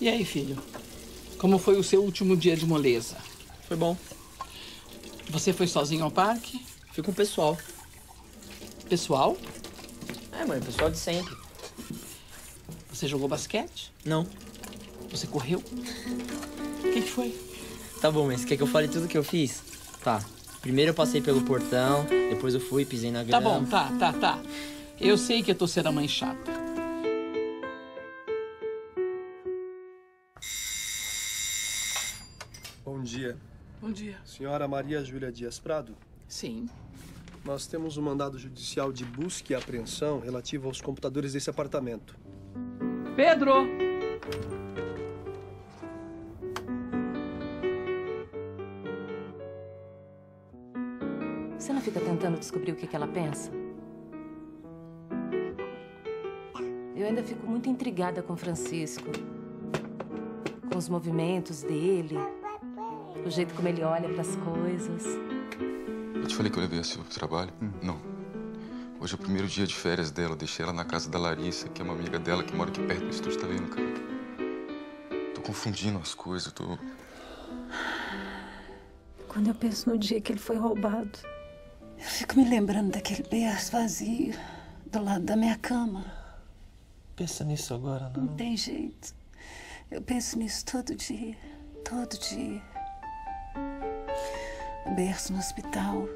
E aí, filho? Como foi o seu último dia de moleza? Foi bom. Você foi sozinho ao parque? Fui com o pessoal. Pessoal? É, mãe, pessoal de sempre. Você jogou basquete? Não. Você correu? O que, que foi? Tá bom, mas quer que eu fale tudo que eu fiz? Tá. Primeiro eu passei pelo portão, depois eu fui, pisei na Tá grama. bom, tá, tá, tá. Eu sei que eu tô sendo a mãe chata. Bom dia. Bom dia. Senhora Maria Júlia Dias Prado, Sim. nós temos um mandado judicial de busca e apreensão relativo aos computadores desse apartamento. Pedro! Você não fica tentando descobrir o que, que ela pensa? Eu ainda fico muito intrigada com o Francisco. Com os movimentos dele, o jeito como ele olha para as coisas. Eu te falei que eu levei a Silvia pro trabalho? Não. Hoje é o primeiro dia de férias dela. Eu deixei ela na casa da Larissa, que é uma amiga dela que mora aqui perto do estúdio, tá vendo, cara? Tô confundindo as coisas, tô... Quando eu penso no dia que ele foi roubado, eu fico me lembrando daquele berço vazio do lado da minha cama. Pensa nisso agora, não. Não tem jeito. Eu penso nisso todo dia, todo dia. Berço no hospital,